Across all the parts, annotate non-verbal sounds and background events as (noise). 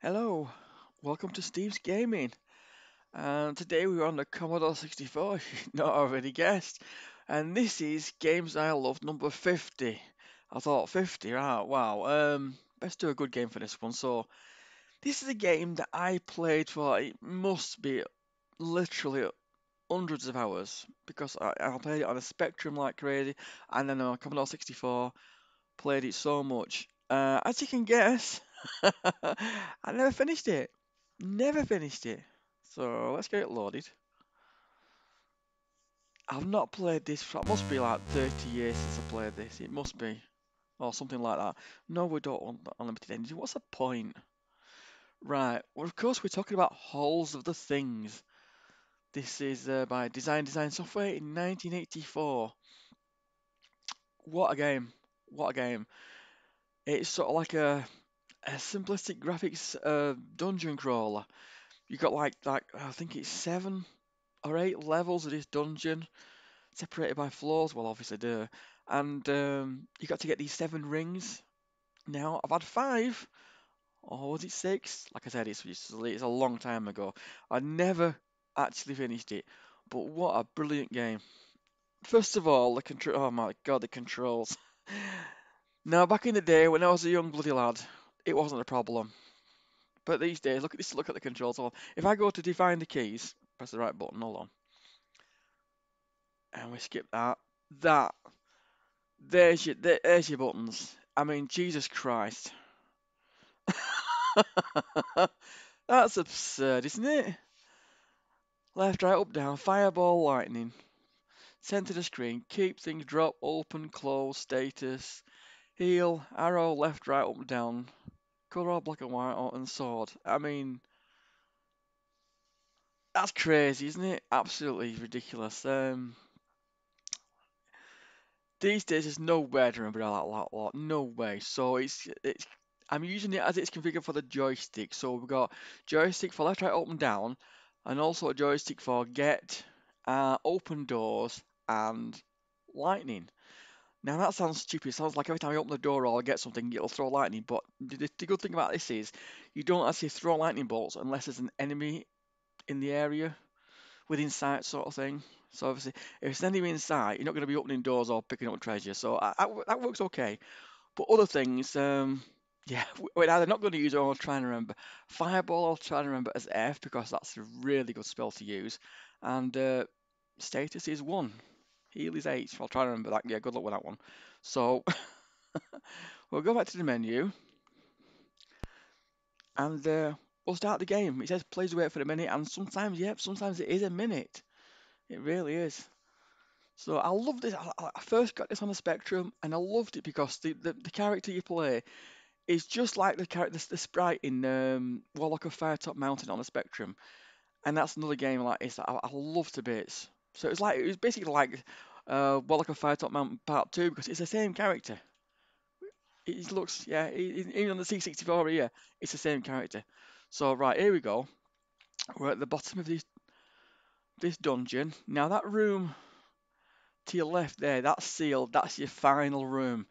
Hello, welcome to Steve's Gaming. And today we're on the Commodore 64, (laughs) if you've not already guessed. And this is Games I Love number 50. I thought 50, right, wow. Um, let's do a good game for this one. So, this is a game that I played for, it must be literally hundreds of hours. Because I, I played it on a Spectrum like crazy, and then on Commodore 64, played it so much. Uh, as you can guess, (laughs) I never finished it. Never finished it. So let's get it loaded. I've not played this for, it must be like 30 years since I played this. It must be. Or something like that. No, we don't want unlimited energy. What's the point? Right. Well, of course, we're talking about Halls of the Things. This is uh, by Design Design Software in 1984. What a game. What a game. It's sort of like a, a simplistic graphics uh, dungeon crawler. You got like like I think it's seven or eight levels of this dungeon, separated by floors. Well, obviously, duh. And um, you got to get these seven rings. Now I've had five, or was it six? Like I said, it's it's, it's a long time ago. I never actually finished it, but what a brilliant game! First of all, the control. Oh my god, the controls. (laughs) Now, back in the day when I was a young bloody lad, it wasn't a problem. But these days, look at this. Look at the controls. So if I go to define the keys, press the right button. Hold on. And we skip that. That. There's your, there, there's your buttons. I mean, Jesus Christ. (laughs) That's absurd, isn't it? Left, right, up, down, fireball, lightning. Center the screen, keep things drop, open, close, status, heal, arrow, left, right, up, down, color, black and white, and sword. I mean, that's crazy, isn't it? Absolutely ridiculous. Um, these days there's no way to remember that lot, lot. No way. So it's it's I'm using it as it's configured for the joystick. So we've got joystick for left, right, up and down, and also a joystick for get, uh, open doors, and lightning. Now that sounds stupid. It sounds like every time I open the door or get something, it'll throw lightning. But the, the good thing about this is you don't actually throw lightning bolts unless there's an enemy in the area within sight, sort of thing. So obviously, if it's an enemy in sight, you're not going to be opening doors or picking up treasure. So that works okay. But other things, um, yeah, (laughs) we're either not going to use or trying to remember. Fireball, I'll try to remember as F because that's a really good spell to use. And uh, status is 1. Heal is 8. I'll try to remember that. Yeah, good luck with that one. So (laughs) we'll go back to the menu. And uh, we'll start the game. It says please wait for a minute. And sometimes, yep, sometimes it is a minute. It really is. So I love this. I, I first got this on the Spectrum, and I loved it because the, the, the character you play is just like the character, the sprite in um, Warlock of Firetop Mountain on the Spectrum, and that's another game like this. I, I love to bits. So it's like it was basically like uh, Warlock of Firetop Mountain Part Two because it's the same character. It looks yeah, even on the C64 here, it's the same character. So right here we go. We're at the bottom of this this dungeon. Now that room to your left there, that's sealed. That's your final room.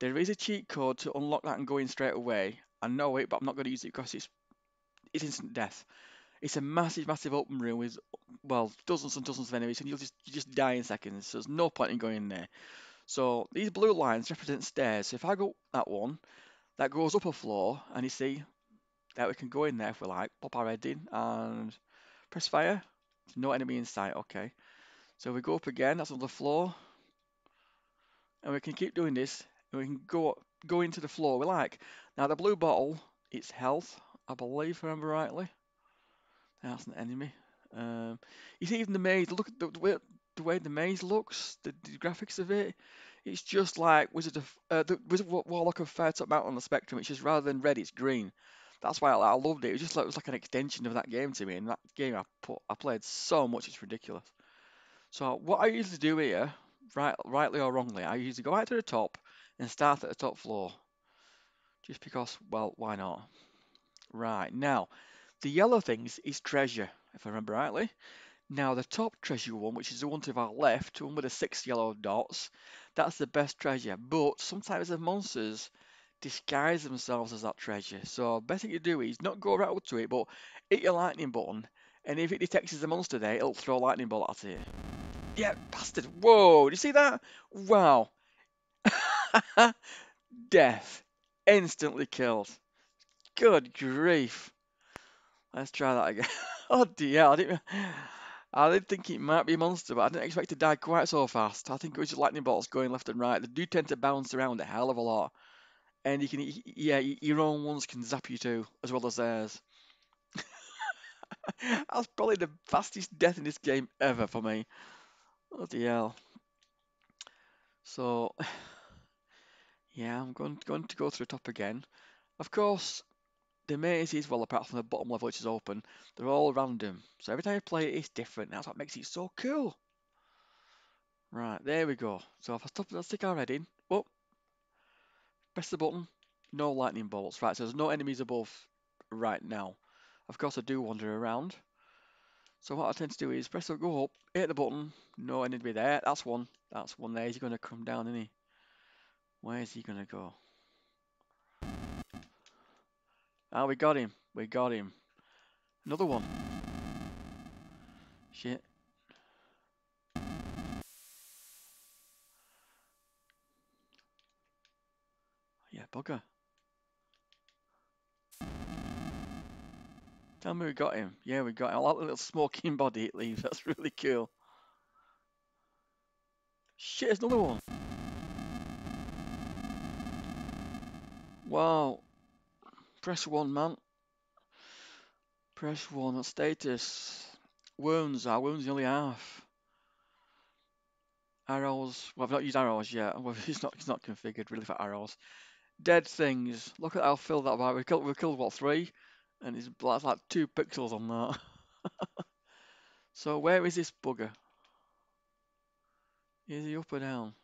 There is a cheat code to unlock that and go in straight away. I know it, but I'm not going to use it because it's it's instant death. It's a massive, massive open room with well dozens and dozens of enemies, and you'll just you just die in seconds. So there's no point in going in there. So these blue lines represent stairs. So if I go that one, that goes up a floor, and you see that we can go in there if we like. Pop our head in and press fire. No enemy in sight. Okay. So we go up again. That's on the floor, and we can keep doing this and we can go go into the floor we like. Now the blue bottle, it's health, I believe, remember rightly. That's an enemy. Um, you see even the maze, look at the, the, way, the way the maze looks, the, the, graphics of it, it's just like Wizard of uh, the Wizard of Warlock of Firetop Mountain on the Spectrum. It's just rather than red, it's green. That's why I, I loved it. It was just like it was like an extension of that game to me. And that game I put I played so much, it's ridiculous. So what I usually do here, right, rightly or wrongly, I usually go out to the top and start at the top floor. Just because, well, why not? Right, now, the yellow things is treasure, if I remember rightly. Now, the top treasure one, which is the one to our left, one with the six yellow dots, that's the best treasure. But sometimes the monsters disguise themselves as that treasure. So best thing to do is not go right up to it, but hit your lightning button, and if it detects a monster there, it'll throw a lightning bolt at it. Yeah, bastard. Whoa, did you see that? Wow. (laughs) Death. Instantly killed. Good grief. Let's try that again. (laughs) oh dear, I didn't, I did think it might be a monster, but I didn't expect it to die quite so fast. I think it was just lightning bolts going left and right. They do tend to bounce around a hell of a lot. And you can, yeah, your own ones can zap you too, as well as theirs. (laughs) That's probably the fastest death in this game ever for me. Oh Bloody hell. So, (sighs) yeah, I'm going, going to go through the top again. Of course, the mazes, well, apart from the bottom level, which is open, they're all random. So every time you play it, it's different. That's what makes it so cool. Right, there we go. So if I stop, let's stick our head in. Oh, press the button. No lightning bolts. Right, so there's no enemies above right now. Of course, I do wander around. So what I tend to do is press the go up, hit the button, no enemy there. That's one. That's one there. He's going to come down, isn't he? Where is he going to go? Ah, we got him. We got him. Another one. Shit. Yeah, bugger. Tell me we got him. Yeah, we got him. I like the little smoking body it leaves. (laughs) That's really cool. Shit, there's another one. Wow. Press 1, man. Press 1. Status. Wounds. Our wounds nearly half. Arrows. Well, I've not used arrows yet. (laughs) Well, it's not, it's not configured really for arrows. Dead things. Look at how filled that by. We've killed, we've killed what, three? And it's that's like two pixels on that. (laughs) so where is this bugger? Is he up or down?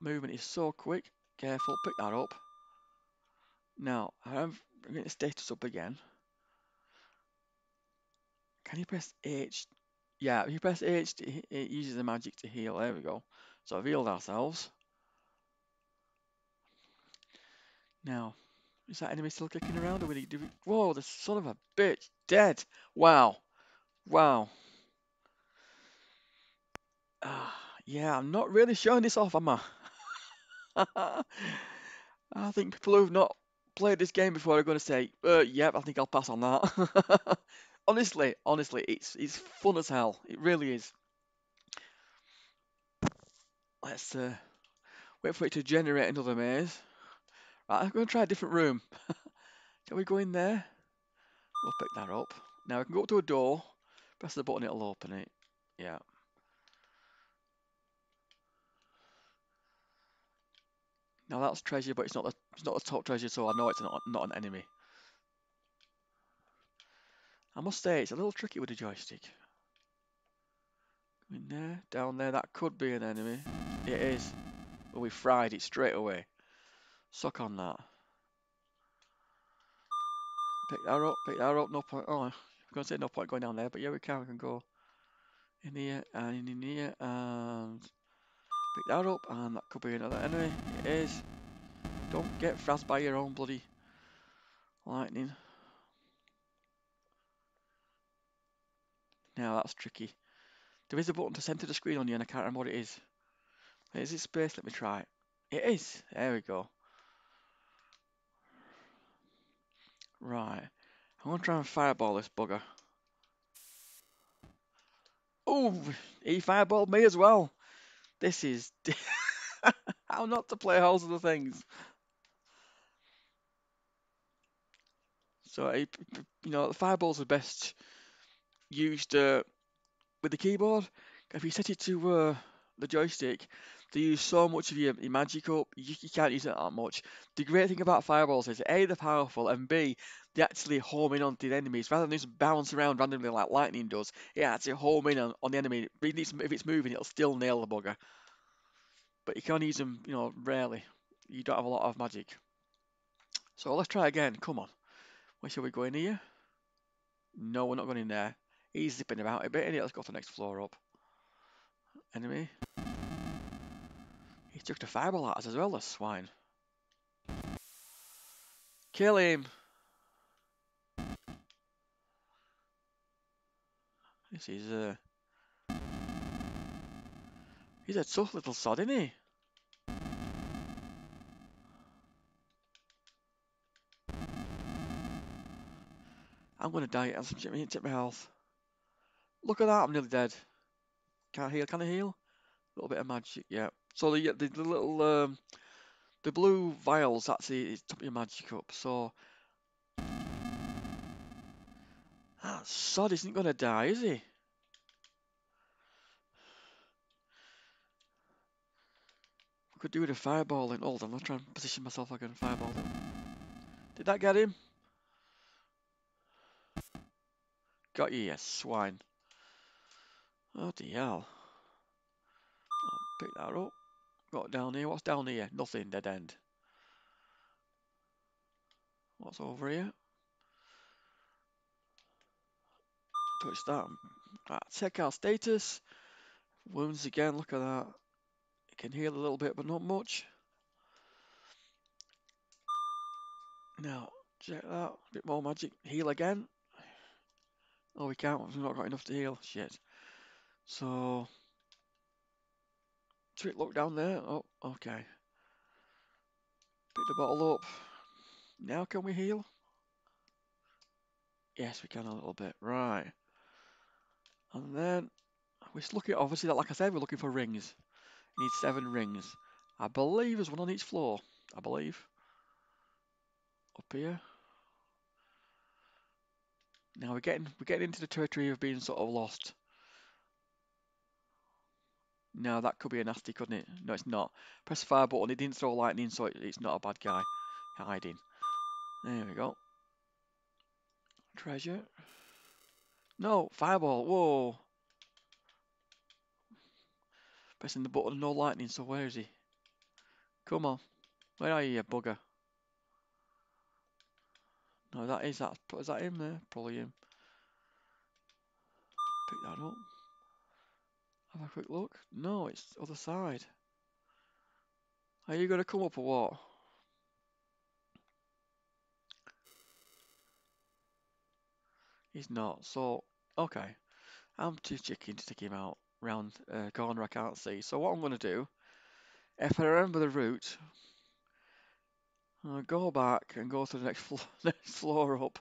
Movement is so quick. Careful, pick that up. Now, I'm going to status up again. Can you press H? Yeah, if you press H, it uses the magic to heal. There we go. So I've healed ourselves. Now, is that enemy still kicking around? Or we, whoa, the son of a bitch, dead. Wow. Wow. Uh, yeah, I'm not really showing this off, am I? (laughs) I think people who've not played this game before are going to say, uh, yep, I think I'll pass on that. (laughs) honestly, honestly, it's it's fun as hell. It really is. Let's uh, wait for it to generate another maze. Right, I'm going to try a different room. (laughs) Shall we go in there? We'll pick that up. Now we can go up to a door, press the button, it'll open it. Yeah. Now that's treasure, but it's not the it's not the top treasure, so I know it's not not an enemy. I must say it's a little tricky with the joystick. In there, down there, that could be an enemy. It is. But we fried it straight away. Suck on that. Pick that up, pick that up, no point. Oh, I'm going to say no point going down there, but yeah, we can. We can go in here and in here and pick that up, and that could be another enemy. It is. Don't get frazzed by your own bloody lightning. Now that's tricky. There is a button to center the screen on you, and I can't remember what it is. Is it space? Let me try it. It is. There we go. Right. I'm going to try and fireball this bugger. Oh, he fireballed me as well. This is... (laughs) How not to play Halls of the Things. So, you know, the fireballs are best used uh, with the keyboard. If you set it to uh, the joystick, they use so much of your, your magic up, you, you, can't use it that much. The great thing about fireballs is A, they're powerful, and B, they actually home in onto the enemies. Rather than just bounce around randomly like lightning does, it actually home in on, on the enemy. If it's moving, it'll still nail the bugger. But you can't use them, you know, rarely. You don't have a lot of magic. So let's try again. Come on. Where shall we go in here? No, we're not going in there. He's zipping about a bit, and let's go to the next floor up. Enemy. He took the fireball at us as well, the swine. Kill him! This is uh He's a tough little sod, isn't he? I'm gonna die. Check my, check my health. Look at that, I'm nearly dead. Can't heal, can I heal? A little bit of magic, yeah. So the the, the little um, the blue vials actually top your magic up. So that sod isn't gonna die, is he? Could do with a fireball in. Hold on, I'll try and position myself like can fireball them. Did that get him? Got you, yes, swine. Oh dear hell. I'll pick that up. Got down here. What's down here? Nothing. Dead end. What's over here? Touch that. Right, check our status. Wounds again. Look at that. Can heal a little bit, but not much. Now, check that. A bit more magic. Heal again. Oh, we can't. We've not got enough to heal. Shit. So, Trick look down there. Oh, okay. Pick the bottle up. Now can we heal? Yes, we can a little bit. Right. And then we're looking, obviously, that like I said, we're looking for rings. We need seven rings. I believe there's one on each floor. I believe. Up here. Now we're getting we're getting into the territory of being sort of lost. No, that could be a nasty, couldn't it? No, it's not. Press the fire button. It didn't throw lightning, so it, it's not a bad guy hiding. There we go. Treasure. No, fireball. Whoa. Pressing the button, no lightning, so where is he? Come on. Where are you, you bugger? No, that is that. Is that him there? Probably him. Pick that up. Have a quick look. No, it's the other side. Are you going to come up or what? He's not. So, okay. I'm too chicken to take him out round a uh, corner I can't see. So what I'm going to do, if I remember the route, I'll go back and go to the next, (laughs) next floor up.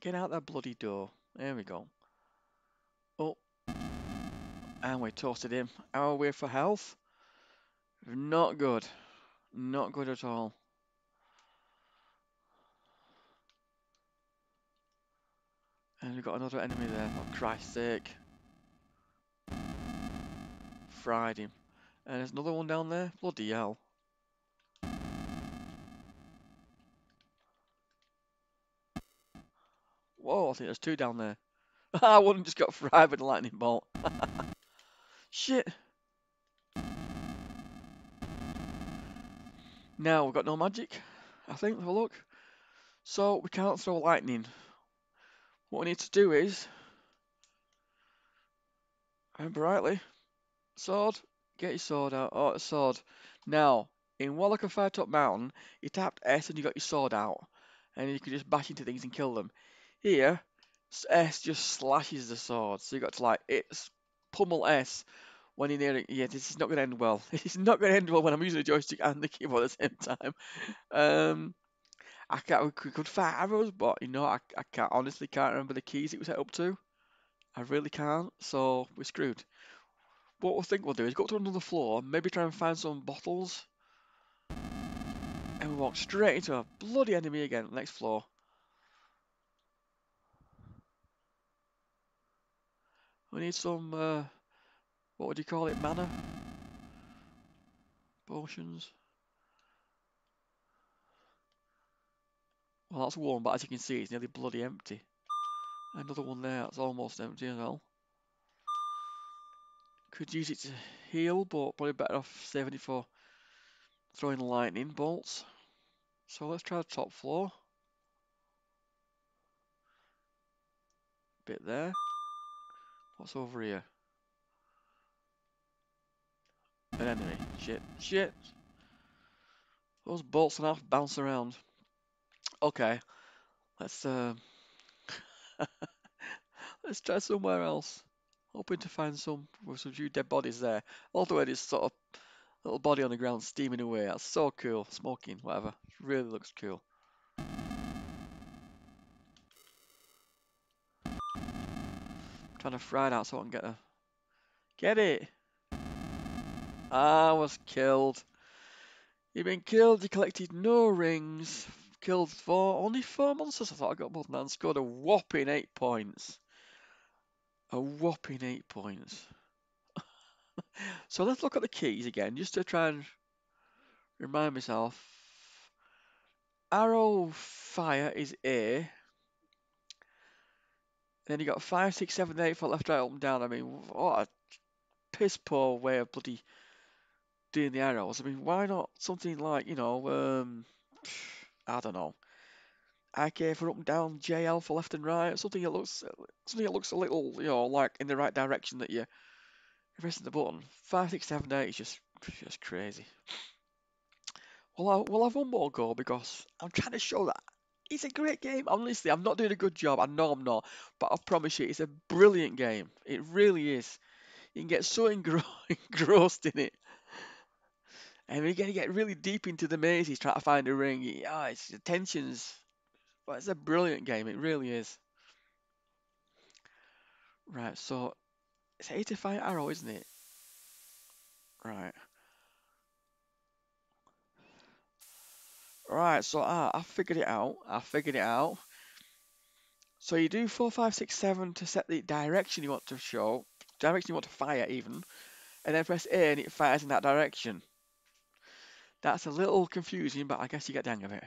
Get out that bloody door. There we go. And we toasted him. Our way for health. Not good. Not good at all. And we've got another enemy there, for Christ's sake. Fried him. And there's another one down there. Bloody hell. Whoa, I think there's two down there. (laughs) I wouldn't just got fried with a lightning bolt. (laughs) Shit. Now we've got no magic, I think, have a look. So we can't throw lightning. What we need to do is, remember rightly, sword, get your sword out. Oh, a sword. Now, in Warlock Firetop Mountain, you tapped S and you got your sword out. And you could just bash into things and kill them. Here, S just slashes the sword. So you got to like, it's pummel S when you're near. Yeah, this is not going to end well. (laughs) It's not going to end well when I'm using the joystick and the keyboard at the same time. Um, I can't, we could fire arrows, but you know, I, I can't honestly can't remember the keys it was set up to. I really can't, so we're screwed. What we'll think we'll do is go to another floor, maybe try and find some bottles, and we walk straight into a bloody enemy again. Next floor. We need some, uh, what would you call it, mana? Potions. Well, that's one, but as you can see, it's nearly bloody empty. Another one there, that's almost empty as well. Could use it to heal, but probably better off saving it for throwing lightning bolts. So let's try the top floor. Bit there. What's over here? An enemy. Shit. Shit. Those bolts and half bounce around. Okay. Let's uh (laughs) let's try somewhere else. Hoping to find some with some few dead bodies there. Although it is sort of little body on the ground steaming away. That's so cool. Smoking, whatever. Really looks cool. trying to fry it out so I can get a get it. I was killed. You've been killed. You collected no rings. Killed four, only four monsters. I thought I got more than that. And scored a whopping eight points. A whopping eight points. (laughs) so let's look at the keys again, just to try and remind myself. Arrow fire is A. then you got five, six, seven, eight for left, right, up and down. I mean, what a piss poor way of bloody doing the arrows. I mean, why not something like, you know, um, I don't know, IK for up and down, JL for left and right, something that looks something that looks a little, you know, like in the right direction that you're pressing the button. Five, six, seven, eight is just just crazy. Well, I, well, I've one more go because I'm trying to show that it's a great game. Honestly, I'm not doing a good job. I know I'm not, but I promise you, it's a brilliant game. It really is. You can get so (laughs) engro- engrossed in it. And we're to get really deep into the mazes trying to find a ring. Yeah, it's the tensions. But it's a brilliant game. It really is. Right, so it's 85 arrow, isn't it? Right. Right, so ah, I figured it out. I figured it out. So you do four, five, six, seven to set the direction you want to show, direction you want to fire even, and then press A and it fires in that direction. That's a little confusing, but I guess you get the hang of it.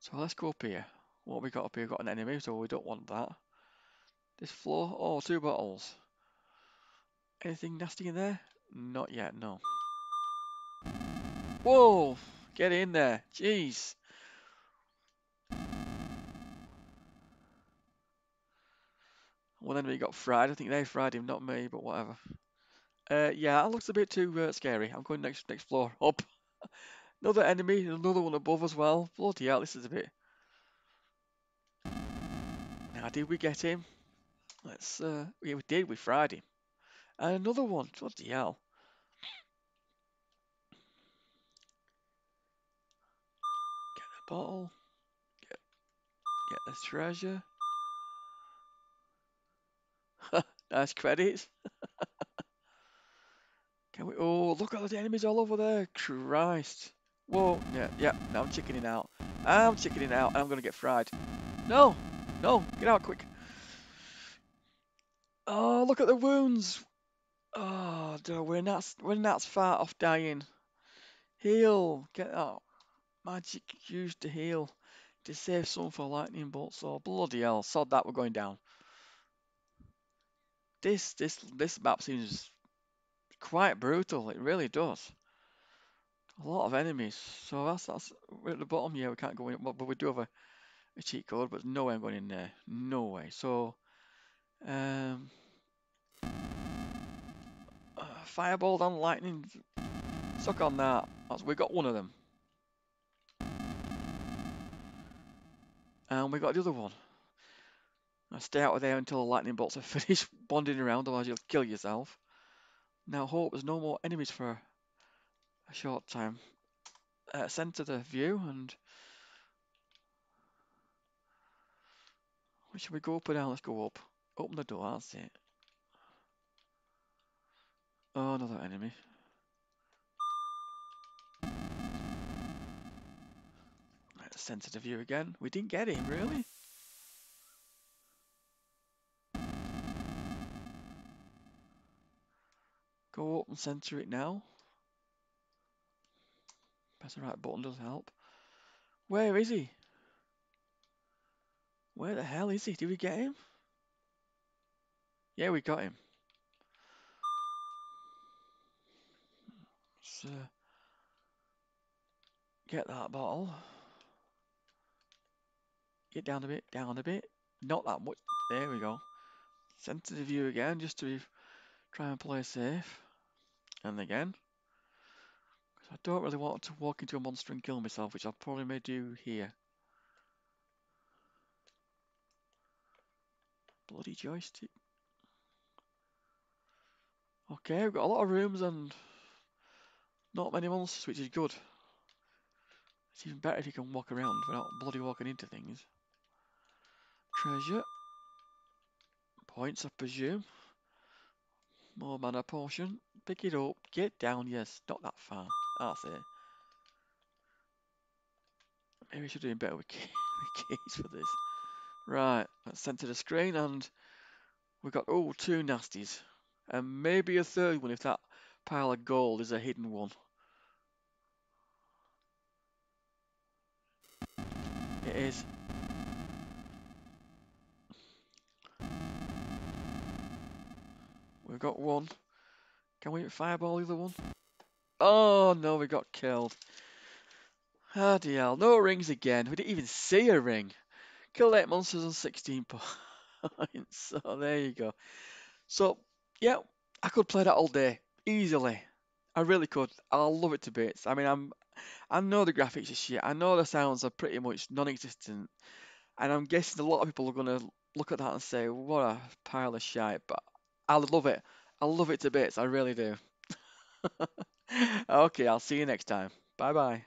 So let's go up here. What we got up here? We've got an enemy, so we don't want that. This floor, oh, two bottles. Anything nasty in there? Not yet, no. Whoa! Get in there. Jeez. One enemy got fried. I think they fried him, not me, but whatever. Uh, yeah, that looks a bit too uh, scary. I'm going next next floor. Up. (laughs) Another enemy, another one above as well. Bloody hell, this is a bit... Now, did we get him? Let's, uh, yeah, we did, we fried him. And another one, bloody hell. Get the bottle. Get, get the treasure. (laughs) nice credits. (laughs) Can we? Oh, look at the enemies all over there. Christ. Whoa. Yeah, yeah. Now I'm chickening out. I'm chickening out and I'm going to get fried. No. No. Get out quick. Oh, look at the wounds. Oh, dude, we're not, we're not far off dying. Heal. Get out. Magic used to heal. To save some for lightning bolts. Oh, bloody hell. Sod that, we're going down. This, this, this map seems quite brutal. It really does. A lot of enemies. So that's that's we're at the bottom. Yeah, we can't go in, but, but we do have a, a cheat code. But no way I'm going in there. No way. So, um, uh, fireball and lightning. Suck on that. That's, we got one of them. And we got the other one. Now stay out of there until the lightning bolts are (laughs) finished bonding around, otherwise you'll kill yourself. Now hope there's no more enemies for a short time. Uh, center the view and should we go up or down? Let's go up. Open the door, that's it. Oh, another enemy. Center the view again. We didn't get him, really? Go up and center it now. Press the right button does help. Where is he? Where the hell is he? Did we get him? Yeah, we got him. So, uh, get that bottle. Get down a bit, down a bit. Not that much. There we go. Center the view again, just to try and play safe. And again. Because I don't really want to walk into a monster and kill myself, which I probably may do here. Bloody joystick. Okay, we've got a lot of rooms and not many monsters, which is good. It's even better if you can walk around without bloody walking into things. Treasure. Points, I presume. More mana potion. Pick it up. Get down. Yes, not that far. That's it. Maybe we should do better with, key, (laughs) with keys for this. Right, let's center the screen and we've got, oh, two nasties. And maybe a third one if that pile of gold is a hidden one. It is. We've got one. Can we fireball the other one? Oh no, we got killed. Ah, hell, no rings again. We didn't even see a ring. Killed eight monsters on 16 (laughs) points. So there you go. So, yeah, I could play that all day. Easily. I really could. I love it to bits. I mean, I'm, I know the graphics are shit. I know the sounds are pretty much non-existent. And I'm guessing a lot of people are going to look at that and say, what a pile of shit. But I love it. I love it to bits. I really do. (laughs) okay, I'll see you next time. Bye bye.